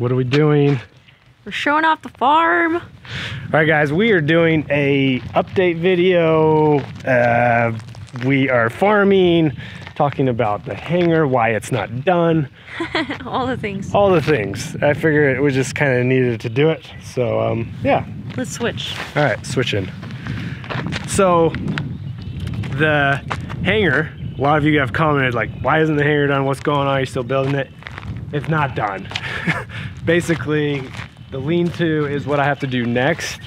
What are we doing? We're showing off the farm. All right, guys, we are doing a update video. Uh, we are farming, talking about the hangar, why it's not done, All the things. all the things. I figured it was just kind of needed to do it. So, um, yeah. Let's switch. All right, switching. So, the hangar, a lot of you have commented, like, why isn't the hangar done? What's going on? Are you still building it? It's not done. Basically, the lean-to is what I have to do next.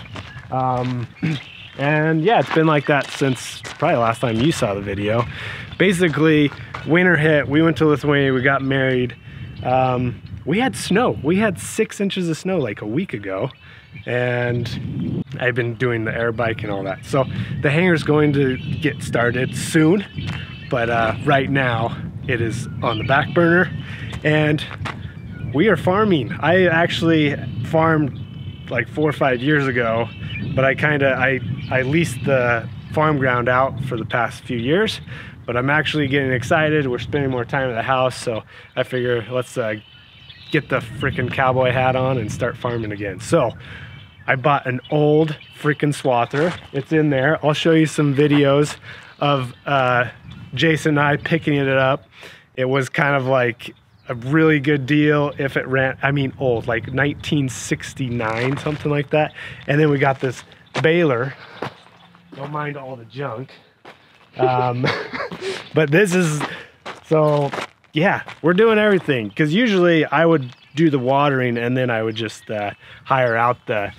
Um, and yeah, it's been like that since probably last time you saw the video. Basically, winter hit, we went to Lithuania, we got married. Um, we had snow. We had six inches of snow like a week ago. And I've been doing the air bike and all that. So the hangar's going to get started soon. But uh, right now, it is on the back burner. And we are farming. I actually farmed like four or five years ago, but I kind of I I leased the farm ground out for the past few years. But I'm actually getting excited. We're spending more time at the house, so I figure let's uh, get the freaking cowboy hat on and start farming again. So I bought an old freaking swather. It's in there. I'll show you some videos of uh, Jason and I picking it up. It was kind of like a really good deal if it ran, I mean old, like 1969, something like that. And then we got this baler. Don't mind all the junk. Um, but this is, so yeah, we're doing everything. Because usually I would do the watering and then I would just uh, hire out the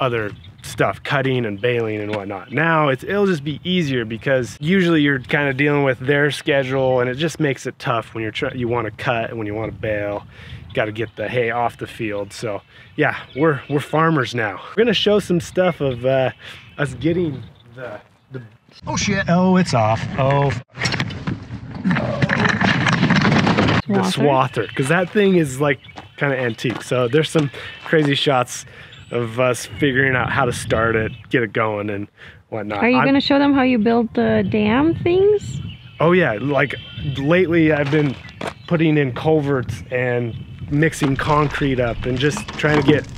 other stuff, cutting and baling and whatnot. Now it's it'll just be easier because usually you're kind of dealing with their schedule and it just makes it tough when you're trying you want to cut and when you want to bale. Got to get the hay off the field. So yeah, we're we're farmers now. We're gonna show some stuff of uh, us getting the the. Oh shit. Oh, it's off. Oh. The swather, because that thing is like kind of antique. So there's some crazy shots of us figuring out how to start it, get it going, and whatnot. Are you going to show them how you build the dam things? Oh yeah, like lately I've been putting in culverts and mixing concrete up and just trying to get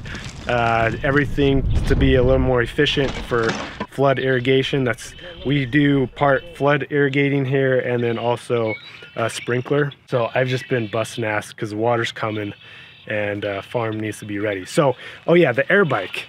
uh, everything to be a little more efficient for flood irrigation. That's we do part flood irrigating here and then also uh, sprinkler. So I've just been busting ass because the water's coming and uh, farm needs to be ready. So, oh yeah, the air bike.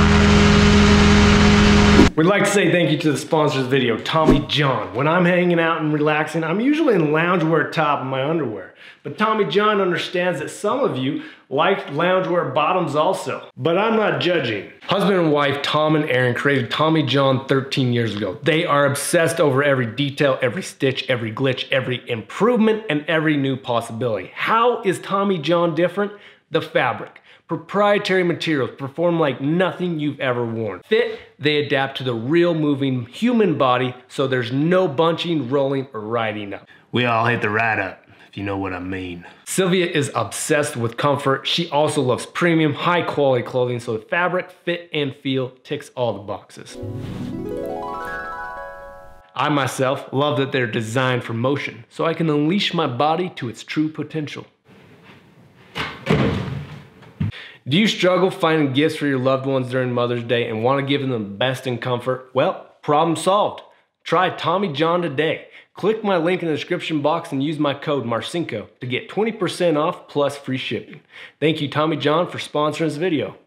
We'd like to say thank you to the sponsor of the video, Tommy John. When I'm hanging out and relaxing, I'm usually in loungewear top and my underwear. But Tommy John understands that some of you like loungewear bottoms also. But I'm not judging. Husband and wife Tom and Aaron created Tommy John 13 years ago. They are obsessed over every detail, every stitch, every glitch, every improvement, and every new possibility. How is Tommy John different? The fabric. Proprietary materials perform like nothing you've ever worn. Fit, they adapt to the real moving human body so there's no bunching, rolling, or riding up. We all hate the ride up, if you know what I mean. Silvija is obsessed with comfort. She also loves premium, high quality clothing, so the fabric, fit, and feel ticks all the boxes. I myself love that they're designed for motion, so I can unleash my body to its true potential. Do you struggle finding gifts for your loved ones during Mother's Day and want to give them the best in comfort? Well, problem solved. Try Tommy John today. Click my link in the description box and use my code MARCINKO to get 20% off plus free shipping. Thank you, Tommy John, for sponsoring this video.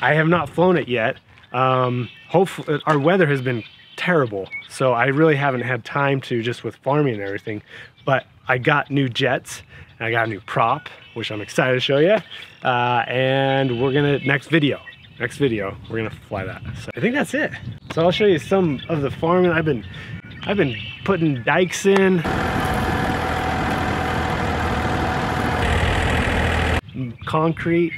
I have not flown it yet. Um, hopefully, our weather has been terrible, so I really haven't had time to just with farming and everything. But I got new jets, and I got a new prop, which I'm excited to show you. Uh, and we're gonna next video, next video, we're gonna fly that. So I think that's it. So I'll show you some of the farming I've been, I've been putting dikes in. concrete.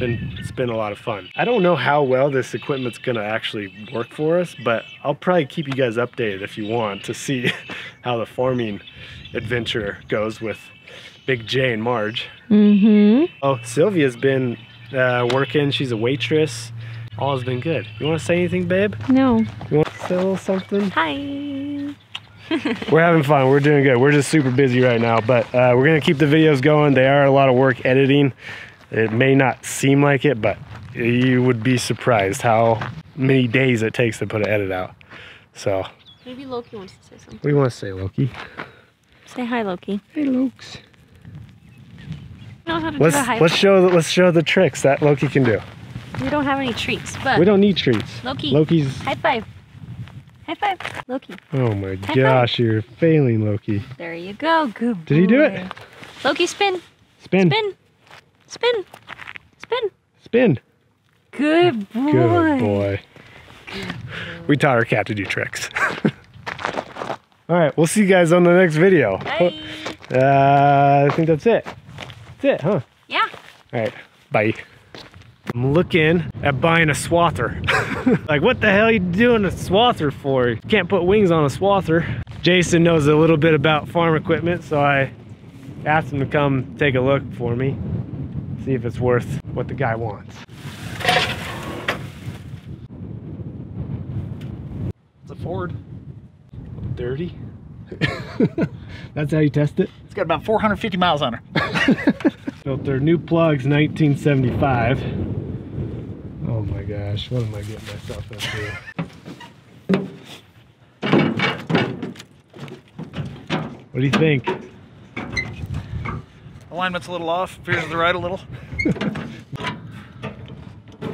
It's been it's been a lot of fun. I don't know how well this equipment's gonna actually work for us, but I'll probably keep you guys updated if you want to see how the farming adventure goes with Big J and Marge. Mm-hmm. Oh, Silvija's been uh, working. She's a waitress. All has been good. You want to say anything, babe? No. You want to say a little something? Hi. We're having fun. We're doing good. We're just super busy right now, but uh, we're gonna keep the videos going. They are a lot of work editing. It may not seem like it, but you would be surprised how many days it takes to put an edit out. So, Maybe Loki wants to say something. what do you want to say, Loki? Say hi, Loki. Hey, Lokes. You know how to Let's high let's show the, let's show the tricks that Loki can do. We don't have any treats, but We don't need treats. Loki. Loki's. high five. High five, Loki. Oh my five. gosh, you're failing, Loki. There you go. Good. Did he do it? Loki, spin, Spin, spin, spin, spin. spin. Good boy. Good boy. We taught our cat to do tricks. All right, we'll see you guys on the next video. Bye. Uh, I think that's it. That's it, huh? Yeah. All right, bye. I'm looking at buying a swather. like, what the hell are you doing a swather for? You can't put wings on a swather. Jason knows a little bit about farm equipment, so I asked him to come take a look for me, see if it's worth what the guy wants. It's a Ford. Dirty? That's how you test it? It's got about 450 miles on her. Built their new plugs 1975. Oh my gosh, what am I getting myself into? What do you think? Alignment's a little off. Veers to the right a little.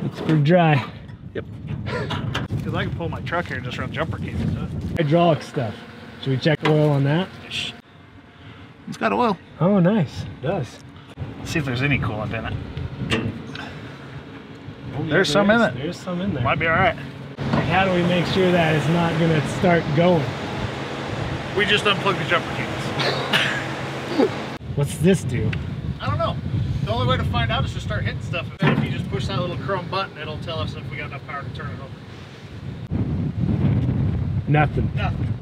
It's pretty dry. Yep. Because I can pull my truck here and just run jumper cables it. Hydraulic stuff. Should we check the oil on that? It's got oil. Oh, nice. It does. See if there's any coolant in it. Oh, yeah, There's some in it. There's some in there. Might be all right. How do we make sure that it's not going to start going? We just unplugged the jumper cables. What's this do? I don't know. The only way to find out is to start hitting stuff. And then if you just push that little chrome button, it'll tell us if we got enough power to turn it over. Nothing. Nothing.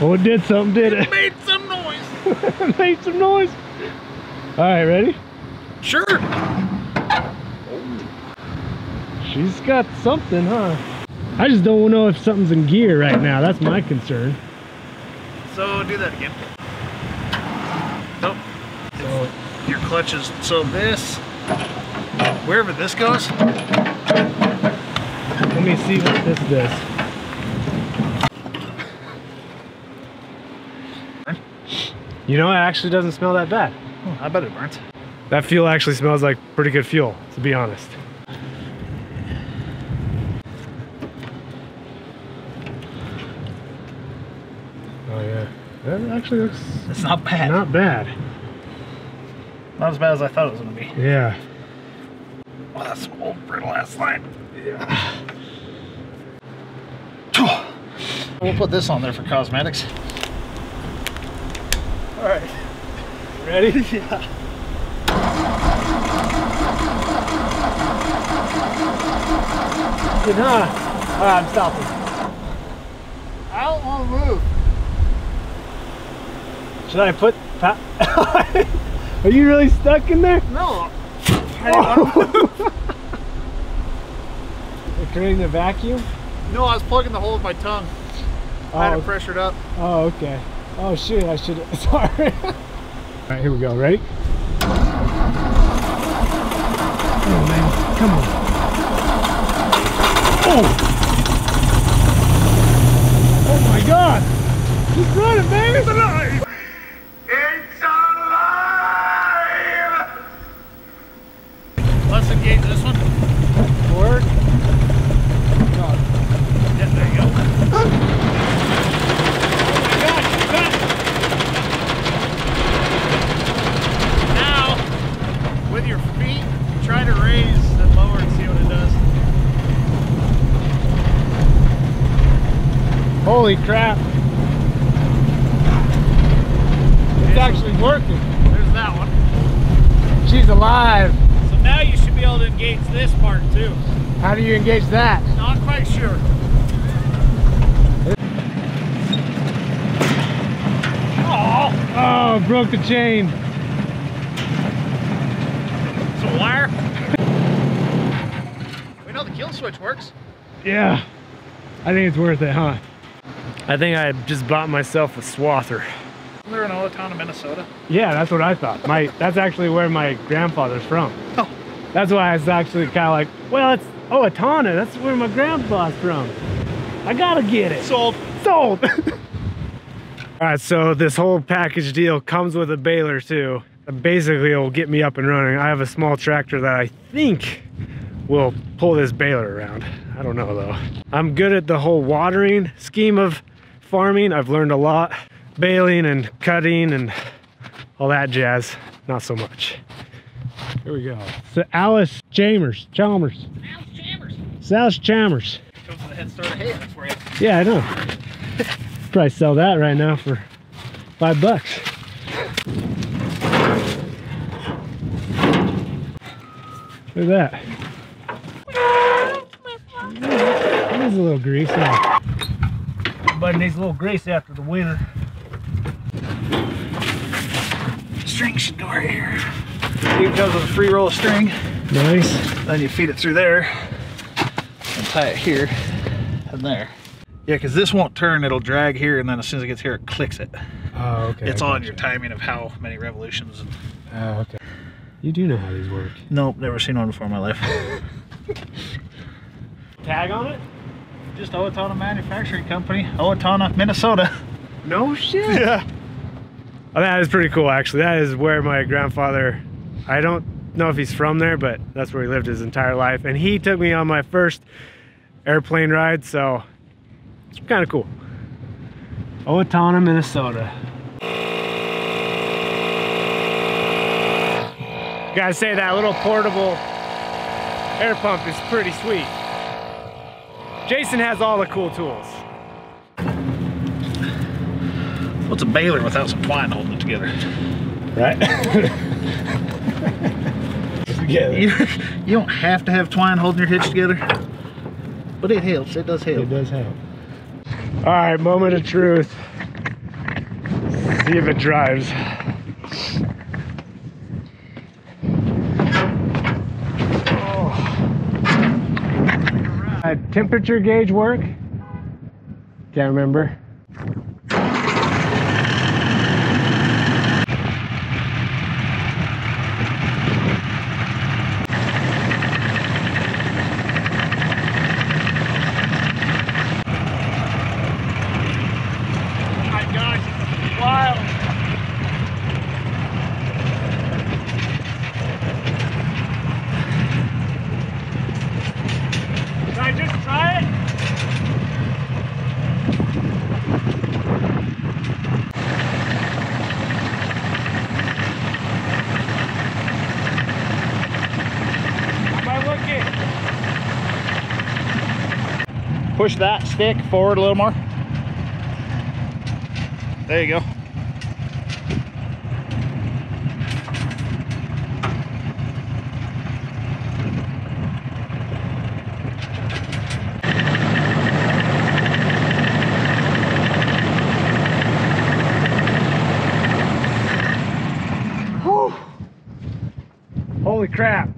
Oh, it did something, did it? Made some noise. Made some noise. All right, ready? Sure. She's got something, huh? I just don't know if something's in gear right now. That's my concern. So do that again. Nope. So, Your clutch is so this wherever this goes. let me see what this does. You know, it actually doesn't smell that bad. Oh, I bet it burns. That fuel actually smells like pretty good fuel, to be honest. Oh yeah, that actually looks It's not bad. not bad. Not as bad as I thought it was gonna be. Yeah. Oh, that's some old brittle ass line. Yeah. We'll put this on there for cosmetics. All right. Ready? Yeah. Good, huh? Alright, I'm stopping. I don't want to move. Should I put Are you really stuck in there? No. I didn't want to move. You're creating a vacuum? No, I was plugging the hole with my tongue. I had Oh, it pressured up. oh, okay. Oh shit, I should sorry. Alright, here we go. Ready? Oh man, come on. Oh! Oh my god! Just run it, baby! It's alive! It's alive! Let's engage this one. Forward. Yeah, there you go. Now, with your feet, try to raise and lower and see what it does. Holy crap. It's actually working. There's that one. She's alive. So now you should be able to engage this part too. How do you engage that? Not quite sure. Oh, Oh, broke the chain. it's a wire. We know the kill switch works. Yeah. I think it's worth it, huh? I think I just bought myself a swather. Isn't there in Owatonna, Minnesota? Yeah, that's what I thought. My that's actually where my grandfather's from. Oh. That's why I was actually kind of like, well, it's oh, Owatonna. That's where my grandpa's from. I gotta get it. Sold. Sold. All right, so this whole package deal comes with a baler too. Basically, it'll get me up and running. I have a small tractor that I think will pull this baler around. I don't know though. I'm good at the whole watering scheme of farming. I've learned a lot. Baling and cutting and all that jazz, not so much. Here we go. So Alice Chalmers, Chalmers, Alice Chambers. Allis-Chalmers. Comes with a head start for you. Yeah, I know. Probably sell that right now for five bucks. Look at that. There's a little grease. Huh? But needs a little grease after the winter. String should go right here. It comes with a free roll of string. Nice. Then you feed it through there and tie it here and there. Yeah, because this won't turn, it'll drag here, and then as soon as it gets here, it clicks it. Oh, okay. it's all in your timing of how many revolutions. And... Oh, okay. You do know how these work. Nope, never seen one before in my life. Tag on it? Just Owatonna Manufacturing Company, Owatonna, Minnesota. No shit. Yeah. Oh, that is pretty cool, actually. That is where my grandfather, I don't know if he's from there, but that's where he lived his entire life. And he took me on my first airplane ride, so it's kind of cool. Owatonna, Minnesota. Gotta say, that little portable air pump is pretty sweet. Jason has all the cool tools. What's a baler without some twine holding it together? Right? together. You, you don't have to have twine holding your hitch together, but it helps. It does help. It does help. All right, moment of truth. See if it drives. Oh. Uh, temperature gauge work? Can't remember. Oh my gosh, it's wild. Can I just try it? Am I looking? Push that stick forward a little more. There you go. Holy crap.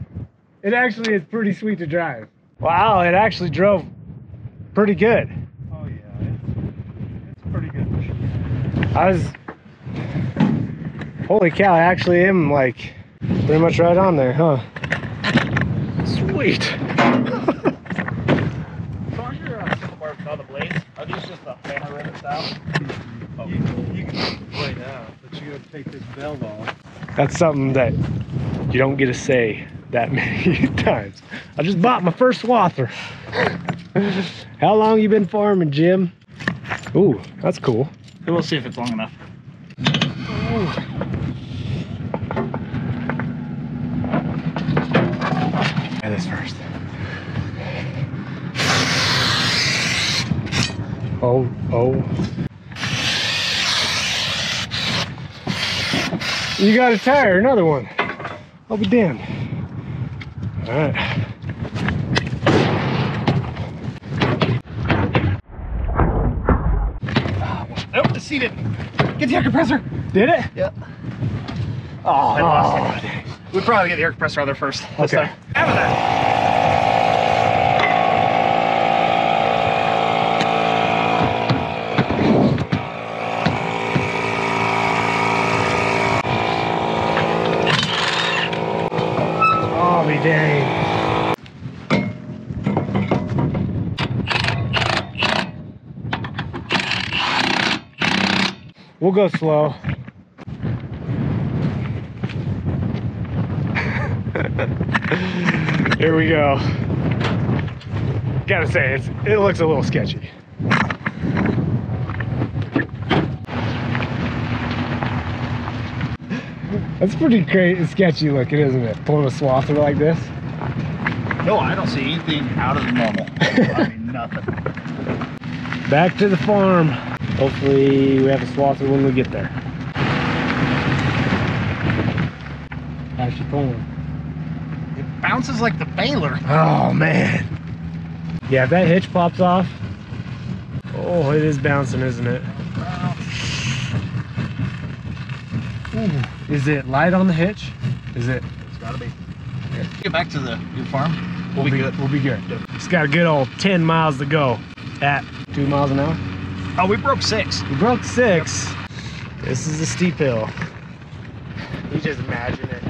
It actually is pretty sweet to drive. Wow, it actually drove pretty good. Oh yeah, it's, it's pretty good machine. I was. Holy cow, I actually am like pretty much right on there, huh? Sweet. So on your uh, somewhere with all the blades, are these just the hammer rivet style? You, you can play now, but you gotta take this valve off. That's something that you don't get to say that many times. I just bought my first swather. How long you been farming, Jim? Ooh, that's cool. We'll see if it's long enough. Try this first. Oh, oh. You got a tire, another one. I'll be damned. All right. Nope, the seat didn't. Get the air compressor. Did it? Yep. Oh, I lost Oh, it. We'd probably get the air compressor out there first. Okay. time. Have it then. We'll go slow. Here we go. Gotta say, it's, it looks a little sketchy. That's pretty crazy, sketchy looking, isn't it? Pulling a swather like this. No, I don't see anything out of the normal. I mean, nothing. Back to the farm. Hopefully we have a swather when we get there. How's she pulling? It bounces like the baler. Oh man. Yeah, if that hitch pops off. Oh, it is bouncing, isn't it? Ooh. Is it light on the hitch? Is it? It's gotta be. Get back to the your farm. We'll, be, good. We'll be good. It's got a good old 10 miles to go at two miles an hour. Oh, we broke six. We broke six. This is a steep hill. You just imagine it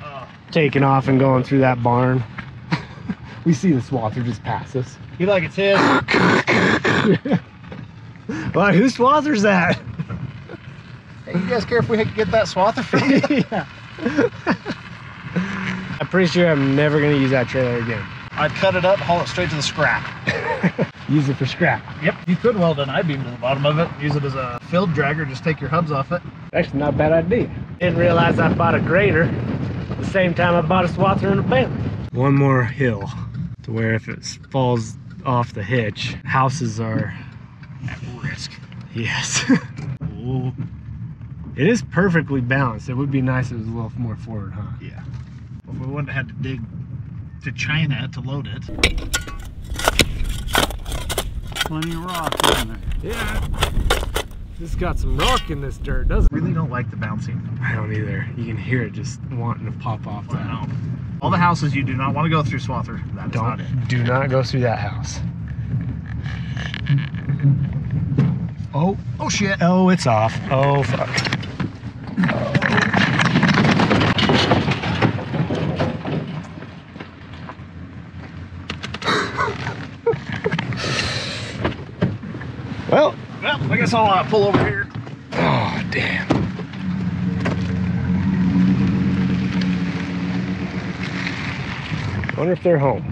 Oh, taking off and going through that barn. we see the swather just pass us. you like it's his? Like, whose swather's that? Hey, you guys care if we get that swather from you? yeah. I'm pretty sure I'm never gonna use that trailer again. I'd cut it up, haul it straight to the scrap. Use it for scrap. Yep, you could weld an I-beam to the bottom of it, use it as a field dragger, just take your hubs off it. Actually, not a bad idea. Didn't realize I bought a grader the same time I bought a swather and a baler. One more hill to where if it falls off the hitch, houses are At risk. yes. It is perfectly balanced. It would be nice if it was a little more forward, huh? yeah. If we wouldn't have had to dig to China to load it. Plenty of rock, isn't there? Yeah. This got some rock in this dirt, doesn't it? Really don't like the bouncing. I don't either. You can hear it just wanting to pop off that. Wow. All the houses you do not want to go through Swather. That is not it. Don't do not go through that house. Oh, Oh shit. oh, it's off. Oh fuck. Well, I I'll uh, pull over here. oh damn. Wonder if they're home.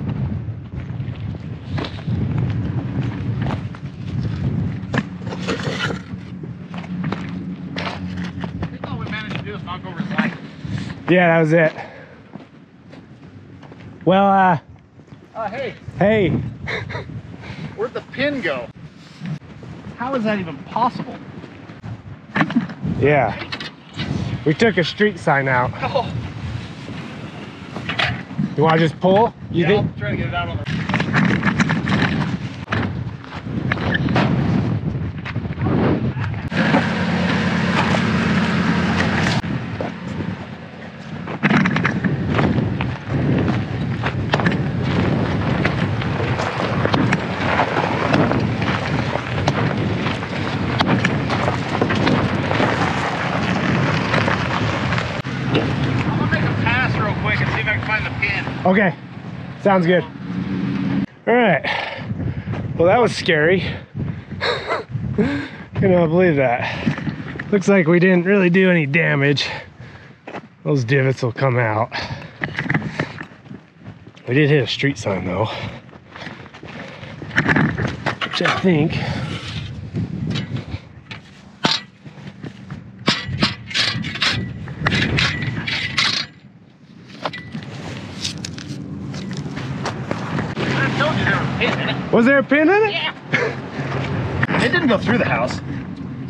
I think all we managed to do is knock over his light. Yeah, that was it. Well, uh, Oh, hey, hey, where'd the pin go? How is that even possible? yeah. We took a street sign out. Oh, You want to just pull? You yeah, think? I'll try to get it out on the. I'm gonna make a pass real quick and see if I can find the pin. Okay, sounds good. All right. Well, that was scary. You cannot believe that. Looks like we didn't really do any damage. Those divots will come out. We did hit a street sign though. Which I think I told you there was a pin in it. Was there a pin in it? Yeah. it didn't go through the house.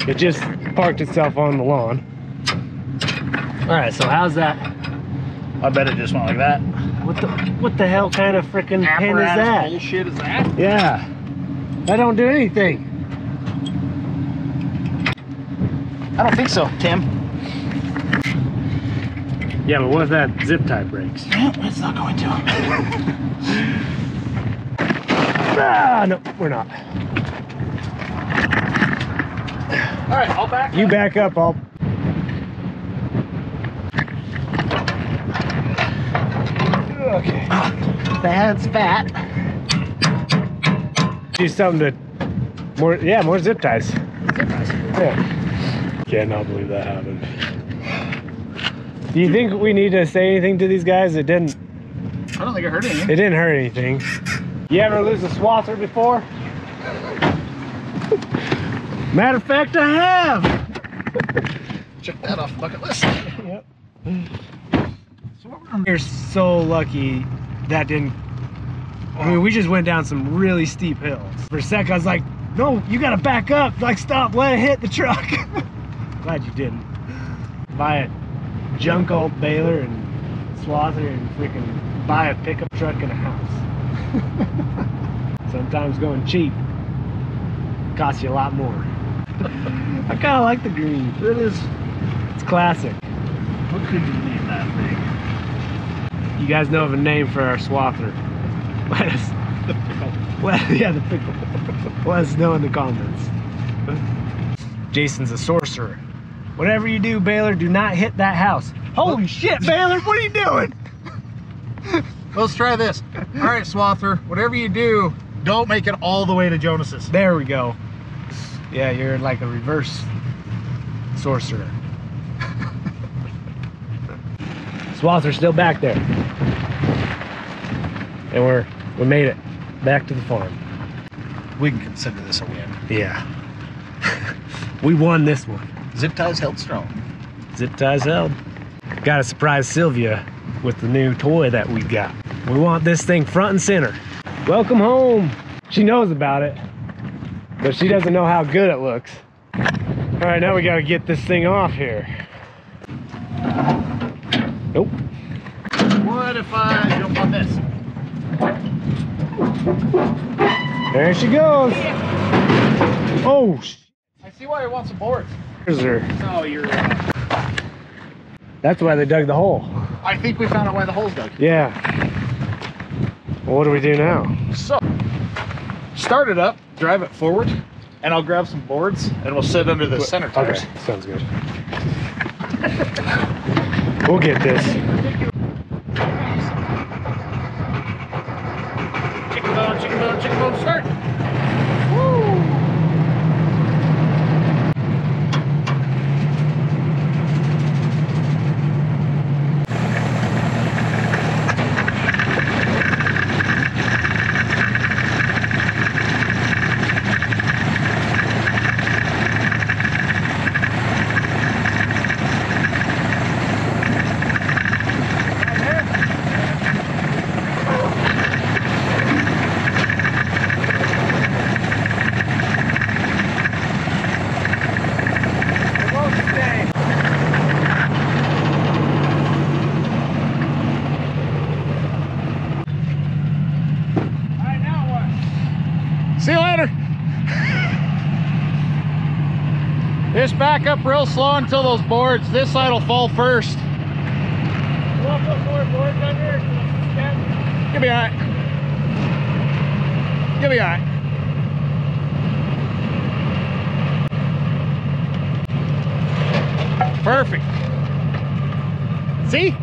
It just parked itself on the lawn. All right, so how's that? I bet it just went like that. What the what the hell kind of freaking pin is that? bullshit is that? Yeah, that don't do anything. I don't think so, Tim. Yeah, but what if that zip tie breaks? No, it's not going to. Ah, no, we're not. All right, I'll back. You back up, I'll. Okay. That's fat. Do something to more. Yeah, more zip ties. Zip ties. Yeah. Cannot believe that happened. Do you think we need to say anything to these guys? It didn't. I don't think it hurt anything. It didn't hurt anything. You ever lose a swather before? Matter of fact, I have. Check that off the bucket list. Yep. So what we're so lucky that didn't. I mean, we just went down some really steep hills. For a sec, I was like, "No, you gotta back up! Like, stop! Let it hit the truck." Glad you didn't. Buy a junk old baler and swather and freaking buy a pickup truck and a house. Sometimes going cheap costs you a lot more. I kind of like the green. It is. It's classic. What could you name that thing? You guys know of a name for our swather? Let us, The pickle. let, yeah, the pickle. Let us know in the comments. Jason's a sorcerer. Whatever you do, Baler, do not hit that house. Holy shit, Baler, what are you doing? Let's try this. All right, Swather. Whatever you do, don't make it all the way to Jonas's. There we go. Yeah, you're like a reverse sorcerer. Swather's still back there. And we're we made it back to the farm. We can consider this a win. Yeah. we won this one. Zip ties held strong. Zip ties held. Gotta surprise Silvija with the new toy that we got. We want this thing front and center. Welcome home. She knows about it, but she doesn't know how good it looks. All right, now we gotta get this thing off here. Nope. What if I jump on this? There she goes. Oh, sh- I see why you want some boards. there's her. No, you're. That's why they dug the hole. I think we found out why the hole's dug. Yeah. Well, what do we do now? So, start it up, drive it forward, and I'll grab some boards and we'll sit under the center tires. Okay, sounds good. We'll get this. Chicken bone, chicken bone, chicken bone, start. See you later. Just back up real slow until those boards. This side will fall first. You'll be alright. You'll be alright. Perfect. See?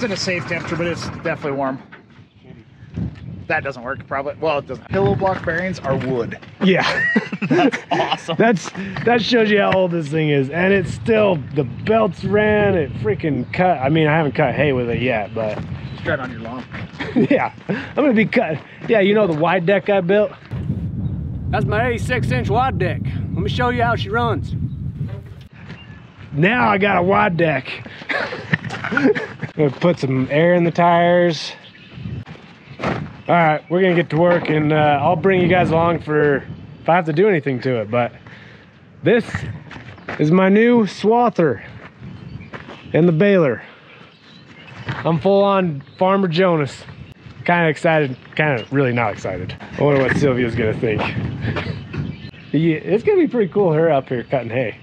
It's in a safe temperature, but it's definitely warm. That doesn't work, probably. Well, it doesn't. Pillow block bearings are wood. Yeah. That's awesome. That's that shows you how old this thing is, and it's still the belts ran. It freaking cut. I mean, I haven't cut hay with it yet, but Straight on your lawn. yeah, I'm gonna be cut. Yeah, you know the wide deck I built. That's my 86 inch wide deck. Let me show you how she runs. Now I got a wide deck. gonna put some air in the tires. All right, we're gonna get to work, and uh, I'll bring you guys along for if I have to do anything to it. But this is my new swather and the baler. I'm full on Farmer Jonas. Kind of excited, kind of really not excited. I wonder what Silvija's gonna think. Yeah, it's gonna be pretty cool her up here cutting hay.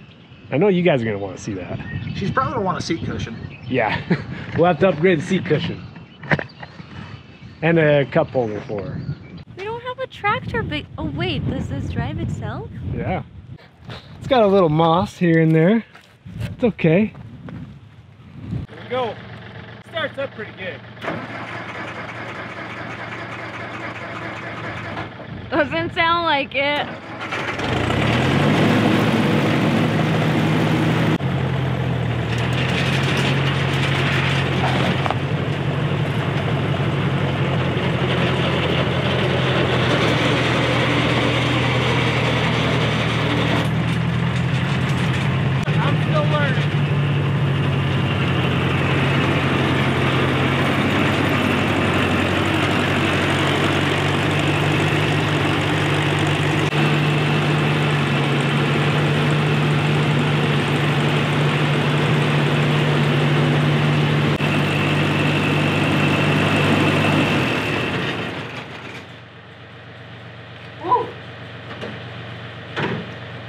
I know you guys are gonna want to see that. She's probably gonna want a seat cushion. Yeah, we'll have to upgrade the seat cushion and a cup holder for her. We don't have a tractor, but oh wait, does this drive itself? Yeah. It's got a little moss here and there. It's okay. Here we go. Starts up pretty good. Doesn't sound like it. I'm still learning.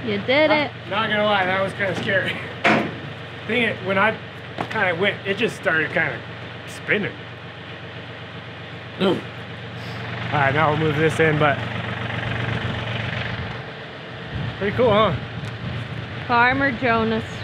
You did it. Not gonna lie, that was kind of scary. Thing it, when I kind of went, it just started kind of spinning. All right, now we'll move this in, but pretty cool, huh? Farmer Jonas. Whew.